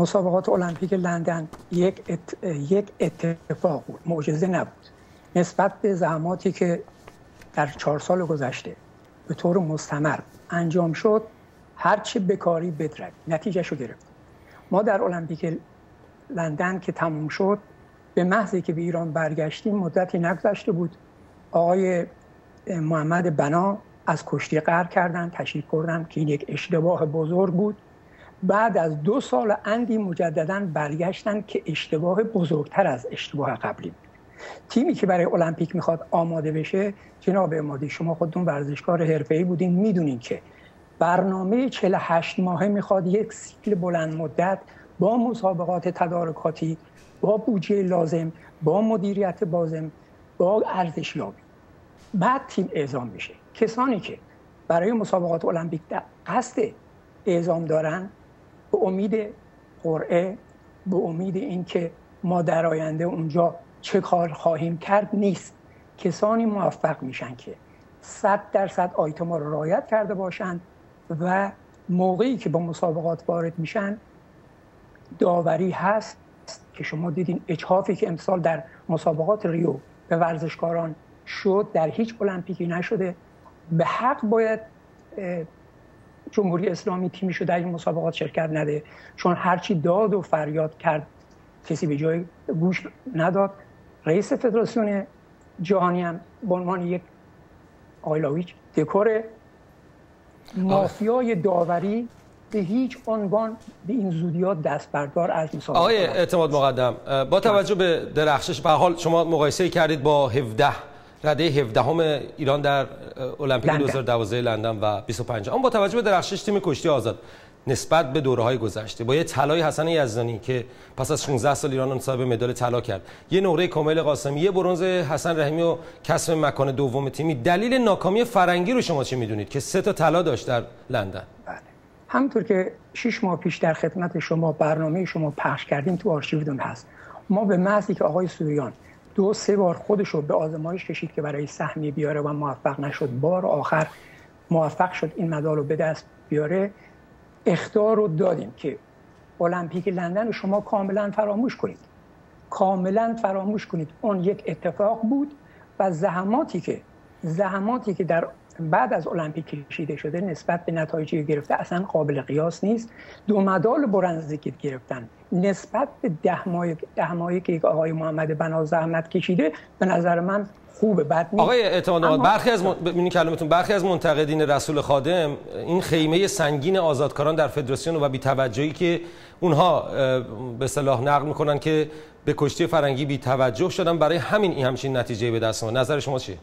مسابقات المپیک لندن یک, ات... یک اتفاق بود. معجزه نبود. نسبت به زحماتی که در چهار سال گذشته به طور مستمر انجام شد هرچی بکاری بدرد نتیجه شو گرفت. ما در المپیک لندن که تموم شد به محضی که به ایران برگشتیم مدتی نگذشته بود. آقای محمد بنا از کشتی قرار کردن تشریف بردن که این یک اشتباه بزرگ بود. بعد از دو سال اندی مجددا برگشتن که اشتباه بزرگتر از اشتباه قبلی تیمی که برای المپیک می‌خواد آماده بشه جناب امادی شما خودتون ورزشکار حرفه‌ای بودین. می‌دونین که برنامه 48 ماهه می‌خواد یک سیکل بلند مدت با مسابقات تدارکاتی با بودجه لازم با مدیریت بازم با ارزشیابی. بعد تیم اعزام میشه. کسانی که برای مسابقات المپیک قصد اعزام دارن به امید قرعه به امید اینکه ما در آینده اونجا چه کار خواهیم کرد نیست. کسانی موفق میشن که صد درصد آیتما رو رعایت کرده باشند و موقعی که با مسابقات وارد میشن داوری هست که شما دیدین اجحافی که امسال در مسابقات ریو به ورزشکاران شد در هیچ المپیکی نشده. به حق باید جمهوری اسلامی تیمی شده در این مسابقات شرکت نده. چون هرچی داد و فریاد کرد کسی به جای گوش نداد. رئیس فدراسیون جهانی هم به عنوان یک آیلاویچ دکور مافیای داوری به هیچ عنوان به این زودیات دست بردار از مسابقه آقای اعتماد مقدم با توجه به درخشش به حال شما مقایسه کردید با 17 رده 17 هم ایران در المپیک 2012 لندن و 25 اما با توجه به درخشش تیم کشتی آزاد نسبت به دوره های گذشته با یه طلای حسن یزدانی که پس از 16 سال ایران صاحب مدال طلا کرد. یه نقره کامل قاسمی یه برنز حسن رحیمی و کسب مکان دوم تیمی. دلیل ناکامی فرنگی رو شما چی می‌دونید که سه تا طلا داشت در لندن؟ بله. همونطور که 6 ماه پیش در خدمت شما برنامه شما پخش کردیم تو آرشیودون هست. ما به محضی که آقای سوریان دو سه بار خودش رو به آزمایش کشید که برای سهمیه بیاره و موفق نشد. بار آخر موفق شد این مدال رو به دست بیاره. اختار رو دادیم که المپیک لندن رو شما کاملا فراموش کنید. کاملا فراموش کنید. اون یک اتفاق بود و زحماتی که زحماتی که در بعد از المپیک کشیده شده نسبت به نتایجی گرفته اصلا قابل قیاس نیست. دو مدال برنزی که گرفتن. نسبت به ده ماهی ده که آقای محمد بنا زحمت کشیده به نظر من خوبه بد نیست. آقای اعتماد. برخی از من... کلمتون برخی از منتقدین رسول خادم این خیمه سنگین آزادکاران در فدراسیون و بی توجهی که اونها به صلاح نقل می‌کنن که به کشتی فرنگی بی توجه شدن برای همین این همچین نتیجه به دست نظر شما چیه؟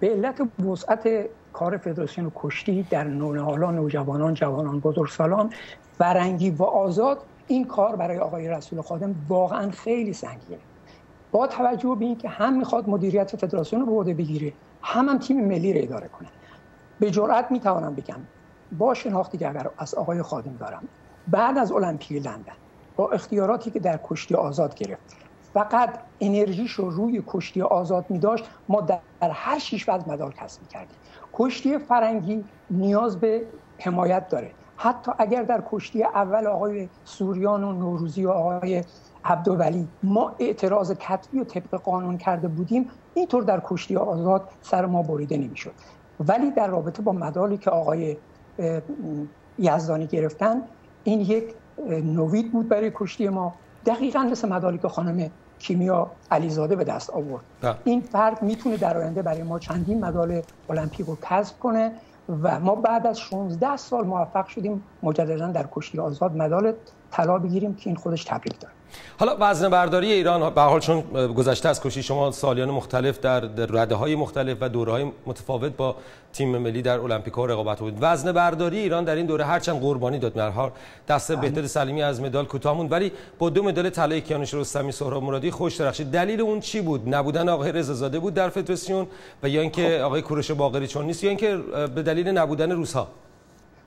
به علت وسعت کار فدراسیون کشتی در نونهالان نوجوانان جوانان بزرگسالان فرنگی و آزاد این کار برای آقای رسول خادم واقعا خیلی سنگینه. با توجه به اینکه هم می‌خواد مدیریت فدراسیون رو بوده بگیره هم هم تیم ملی رو اداره کنه. به جرئت می‌توانم بگم با شناختی که اگر از آقای خادم دارم بعد از المپیک لندن با اختیاراتی که در کشتی آزاد گرفت فقط انرژیش رو روی کشتی آزاد می داشت ما در هر شیش وزن مدال کسب کردیم کشتی فرنگی نیاز به حمایت داره. حتی اگر در کشتی اول آقای سوریان و نوروزی و آقای عبدولی ما اعتراض کتبی و طبق قانون کرده بودیم اینطور در کشتی آزاد سر ما بریده نمی‌شد. ولی در رابطه با مدالی که آقای یزدانی گرفتن این یک نوید بود برای کشتی ما. دقیقا مثل مدالی که خانم کیمیا علیزاده به دست آورد ده. این فرد می‌تونه در آینده برای ما چندین مدال المپیک رو کسب کنه و ما بعد از 16 سال موفق شدیم مجددا در کشتی آزاد مدال طلا بگیریم که این خودش تبریک داره حالا وزن برداری ایران به حال چون گذشته از کشی شما سالیان مختلف در رده های مختلف و دوره های متفاوت با تیم ملی در المپیکا رقابت بود. وزن برداری ایران در این دوره هرچند قربانی داد حال دست بله. بهتر سلیمی از مدال کوتاه موند. ولی با دو مدال طلای کیانوش رستمی سهراب مرادی خوش درخشید. دلیل اون چی بود؟ نبودن آقای رضا بود در فدراسیون و یا اینکه خب. آقای کوروش باقری چون نیست یا اینکه به دلیل نبودن روسها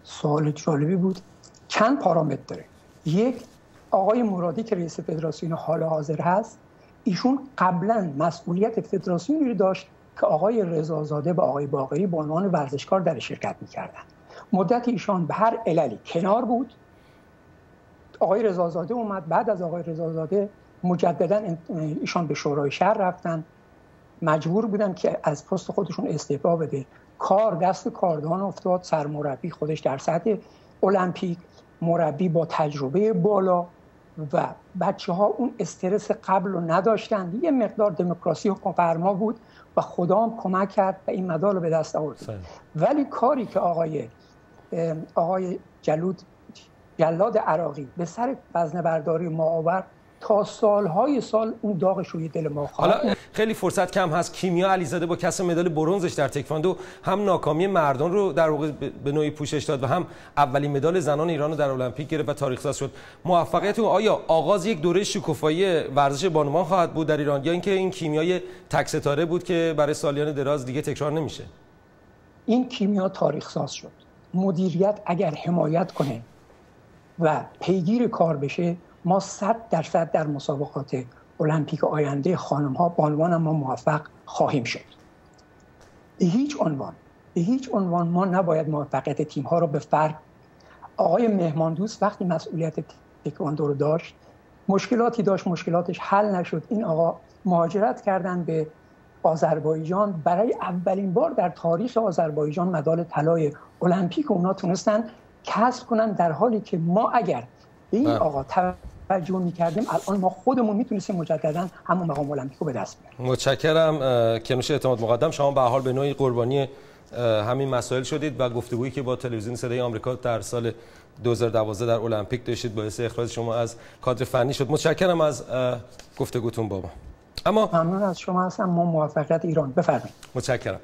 سوال جالبی بود. چند پارامتر داره؟ یک آقای مرادی که رئیس فدراسیون حال حاضر هست ایشون قبلا مسئولیت فدراسیونی رو داشت که آقای رضازاده و آقای باقری به عنوان ورزشکار در شرکت می‌کردن. مدت ایشان به هر عللی کنار بود. آقای رضازاده اومد بعد از آقای رضازاده مجددا ایشان به شورای شهر رفتن. مجبور بودن که از پست خودشون استعفا بده. کار دست کاردان افتاد. سرمربی خودش در سطح المپیک. مربی با تجربه بالا و بچه ها اون استرس قبل رو نداشتن. یه مقدار دموکراسی و فرما بود و خدا هم کمک کرد و این مدال رو به دست آورد. ولی کاری که آقای آقای جلود جلاد عراقی به سر وزنه برداری ما آورد تا سالهای سال اون داغش روی دل ما حالا خیلی فرصت کم هست کیمیا علیزاده با کسب مدال برنزش در تکواندو هم ناکامی مردان رو در واقع به نوعی پوشش داد و هم اولین مدال زنان ایران رو در المپیک گرفت و تاریخ ساز شد. موفقیت او آیا آغاز یک دوره شکوفایی ورزش بانوان خواهد بود در ایران یا اینکه این کیمیای تک ستاره بود که برای سالیان دراز دیگه تکرار نمیشه؟ این کیمیا تاریخ ساز شد. مدیریت اگر حمایت کنه و پیگیر کار بشه ما صد درصد در مسابقات المپیک آینده خانم ها بانوان ما موفق خواهیم شد به هیچ عنوان به هیچ عنوان ما نباید موفقیت تیم ها رو به فرق آقای مهمان دوست وقتی مسئولیت تکواندو رو داشت مشکلاتی داشت مشکلاتش حل نشد این آقا مهاجرت کردن به آذربایجان برای اولین بار در تاریخ آذربایجان مدال طلای المپیک اونا تونستن کسب کنن در حالی که ما اگر به این بله. آقا توجه می‌کردیم. الان ما خودمون می‌تونستیم مجددا همون مقام المپیک رو به دست بیاریم. متشکرم کنوش اعتماد مقدم. شما به حال به نوعی قربانی همین مسائل شدید و گفتگویی که با تلویزیون صدای آمریکا در سال 2012 در المپیک داشتید باعث اخراج شما از کادر فنی شد. متشکرم از گفتگوتون با ما اما ممنون از شما هستم. ما موفقیت ایران. بفرمایید. متشکرم.